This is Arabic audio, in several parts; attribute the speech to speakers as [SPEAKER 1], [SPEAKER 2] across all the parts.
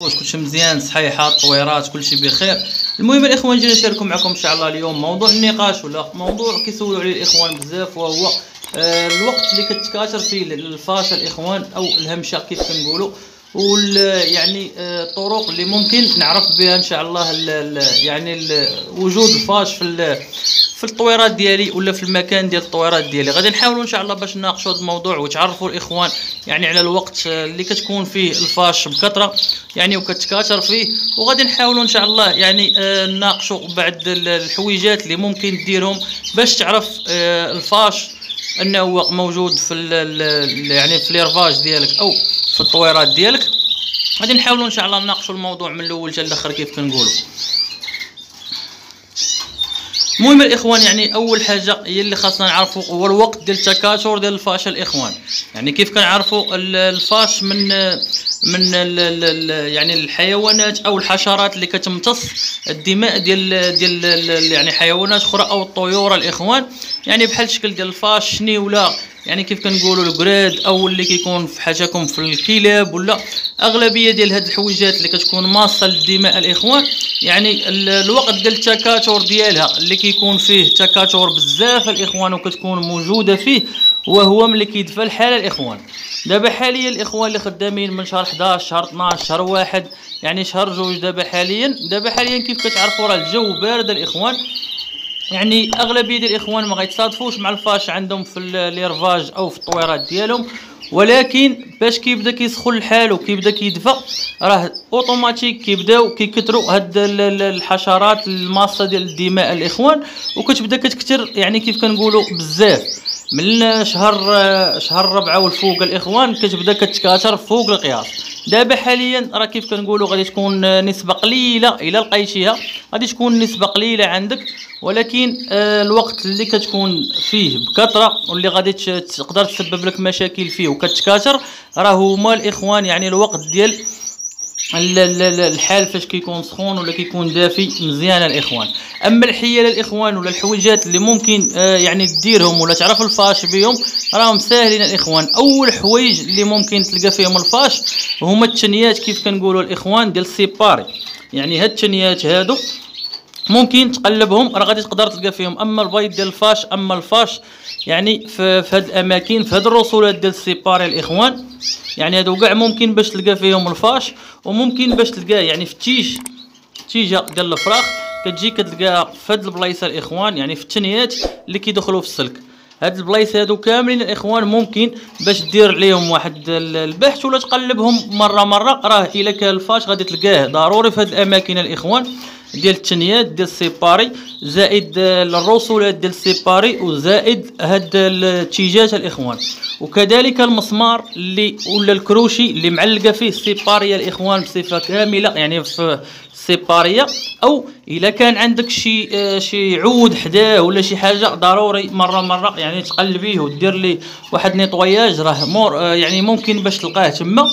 [SPEAKER 1] واش كلشي مزيان صحيحه الطويرات كلشي بخير. المهم الإخوان جينا نشاركوا معكم إن شاء الله اليوم موضوع النقاش ولا موضوع كيسولوا عليه الإخوان بزاف وهو آه الوقت اللي كتكاثر فيه الفاشل الاخوان أو الهمشة كيف كنقولوا وال يعني آه، الطرق اللي ممكن نعرف بها إن شاء الله ال ال يعني ال وجود الفاش في في الطويرات ديالي ولا في المكان ديال الطويرات ديالي. غادي نحاولوا إن شاء الله باش نناقشوا هذا الموضوع وتعرفوا الإخوان يعني على الوقت اللي كتكون فيه الفاش بكثرة يعني وكتكاثر فيه. وغادي نحاولوا إن شاء الله يعني آه، نناقشوا بعض الحويجات اللي ممكن ديرهم باش تعرف آه، الفاش أنه موجود في يعني في ليرفاج ديالك. أو في الطويرات ديالك. غادي نحاولوا إن شاء الله نناقشوا الموضوع من الأول حتى الآخر كيف كنقولوا. المهم الاخوان يعني أول حاجة هي اللي خاصنا نعرفوا هو الوقت ديال التكاثر ديال الفاش الاخوان يعني كيف كنعرفوا الفاش من من يعني الحيوانات أو الحشرات اللي كتمتص الدماء ديال ديال يعني حيوانات أخرى أو الطيور الاخوان يعني بحال الشكل ديال الفاش شنيوله يعني كيف كنقولوا الكراد أو اللي كيكون في حاجاكم في الكلاب ولا أغلبية ديال هاد الحويجات اللي كتكون ماصة للدماء الإخوان يعني الوقت ديال التكاثر ديالها اللي كيكون فيه تكاثر بزاف الإخوان وكتكون موجودة فيه وهو ملي كيدفى الحالة الإخوان. دابا حاليا الإخوان اللي خدامين من شهر 11 شهر 12 شهر واحد يعني شهر جوج دابا حاليا دابا حاليا كيف كتعرفوا راه الجو بارد الإخوان. يعني اغلبيه ديال الإخوان ما غيتصادفوش مع الفاش عندهم في ليرفاج أو في الطويرات ديالهم. ولكن باش كيبدا كيسخن الحال وكيبدا كيدفى راه أوتوماتيك كيبداو كيكثروا هاد الحشرات الماصه ديال الدماء الإخوان. وكتبدا كتكثر يعني كيف كنقولوا بزاف. من شهر شهر ربعة والفوق الإخوان كتبدا كتكاثر فوق القياس. دابا حاليا راه كيف كنقولوا غادي تكون نسبة قليلة إلى لقيتيها غادي تكون نسبة قليلة عندك ولكن آه الوقت اللي كتكون فيه بكثرة واللي غادي تقدر تسبب لك مشاكل فيه وكتكاثر راه هما الاخوان يعني الوقت ديال الحال فاش كيكون سخون ولا كيكون دافي مزيان الإخوان. أما الحيل الاخوان ولا الحويجات اللي ممكن آه يعني ديرهم ولا تعرف الفاش بهم راهم ساهلين الإخوان. أول حوايج اللي ممكن تلقى فيهم الفاش هما التنيات كيف كنقولوا الإخوان ديال السيباري يعني هاد التنيات هادو ممكن تقلبهم راه غادي تقدر تلقى فيهم. أما البيض ديال الفاش أما الفاش يعني في, في هاد الأماكن في هاد الرسولات ديال السيباري الإخوان يعني هادو كاع ممكن باش تلقى فيهم الفاش وممكن باش تلقاه يعني في ال tige tige ديال الفراخ كتجي كتلقاها في هاد البلايصة الاخوان يعني في التنيات اللي كيدخلوا في السلك. هاد البلايص هادو كاملين الاخوان ممكن باش دير عليهم واحد البحث ولا تقلبهم مرة مرة. راه إلا كان الفاش غادي تلقاه ضروري في هاد الأماكن الاخوان ديال التنيات ديال ال séparé زائد الرسولات ديال ال séparé وزائد هاد التيجات الإخوان. وكذلك المسمار اللي ولا الكروشي اللي معلقة فيه ال séparé الإخوان بصفة كاملة يعني في ال séparé. أو إلا كان عندك شي شي عود حداه ولا شي حاجة ضروري مرة مرة يعني تقلبيه ودير ليه واحد nettoyage راه مور يعني ممكن باش تلقاه تما.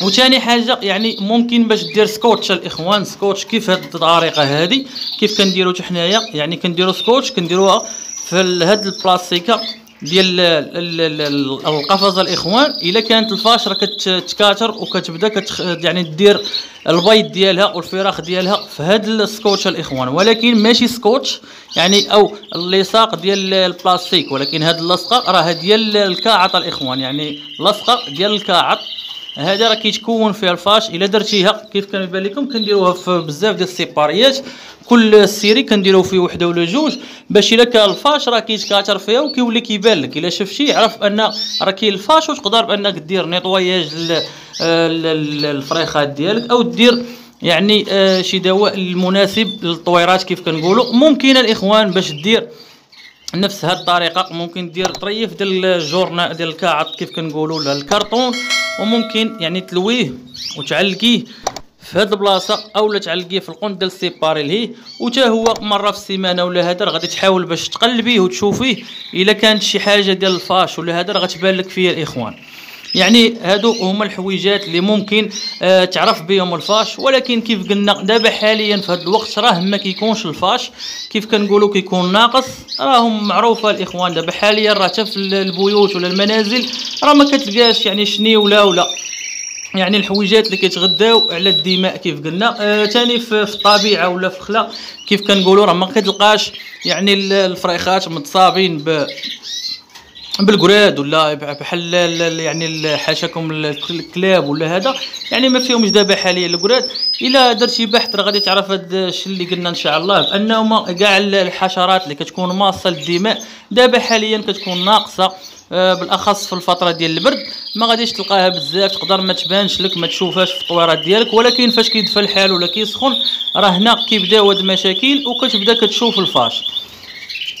[SPEAKER 1] وثاني حاجة يعني ممكن باش دير سكوتش الإخوان سكوتش كيف هاد الطريقة هذه كيف كنديروا حنايا يعني كنديروا سكوتش كنديروها في هاد البلاستيكة ديال القفص الإخوان. إلا كانت الفاش راه كتكاثر وكتبدا كتخ يعني دير البيض ديالها والفراخ ديالها في هاد السكوتش الإخوان. ولكن ماشي سكوتش يعني أو اللصاق ديال البلاستيك ولكن هاد اللصقة راه ديال الكاغط الإخوان يعني لصقه ديال الكاغط. هذا راه كيتكون فيها الفاش. إلا درتيها كيف كان يبان لكم كنديروها في بزاف ديال السيباريات. كل séparé كنديرو فيه وحدة ولا جوج. باش إلا كان الفاش راه كيتكاثر فيها وكيولي كيبان لك. إلا شفتي عرف أن راه كاين الفاش وتقدر بأنك دير nettoyage للفريخات ديالك أو دير يعني آه شي دواء المناسب للطويرات كيف كنقولوا ممكن الإخوان باش دير نفس هاد الطريقة. ممكن دير طريف ديال ال journal ديال الكاغط كيف كنقولوا ولا الكرتون. وممكن يعني تلويه وتعلقيه في هاد البلاصة اولا تعلقيه في القند ديال السيباري لهي وتا هو مرة في السيمانة ولا هذا غادي تحاول باش تقلبيه وتشوفيه إلا كانت شي حاجة ديال الفاش ولا هذا غتبان لك فيها الإخوان. يعني هادو هما الحويجات اللي ممكن آه تعرف بهم الفاش. ولكن كيف قلنا دابا حاليا في هذا الوقت راه ما كيكونش الفاش. كيف كنقولوا كيكون ناقص؟ راهم معروفة الإخوان دابا حاليا راه حتى في البيوت ولا المنازل راه ما كتلقاش يعني شني ولا ولا. يعني الحويجات اللي كيتغداو على الدماء كيف قلنا. آه تاني في, في الطبيعة ولا في الخلا كيف كنقولوا راه ما كتلقاش يعني الفريخات متصابين ب بالقراد ولا بحال يعني حاشاكم الكلاب ولا هذا يعني ما فيهمش دابا حاليا القراد. إلا درتي بحث راه غادي تعرف هذا الشيء اللي قلنا إن شاء الله بانه كاع الحشرات اللي كتكون ماصة للدماء دابا حاليا كتكون ناقصة آه، بالأخص في الفترة ديال البرد. ما غاديش تلقاها بزاف تقدر ما تبانش لك ما تشوفهاش في الطويرات ديالك ولكن فاش كيدفى الحال ولا كيسخن راه هنا كيبداو هاد المشاكل وكتبدا كتشوف الفاش.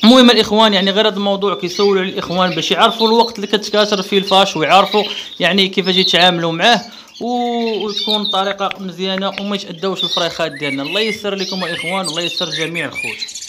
[SPEAKER 1] المهم الإخوان يعني غير هذا الموضوع كيسولوا الاخوان باش يعرفوا الوقت اللي كتكاثر فيه الفاش ويعرفوا يعني كيفاش يتعاملوا معاه وتكون الطريقة مزيانة وما يتأدوش الفريخات ديالنا. الله يسر لكم الاخوان الله يسر جميع الخوت.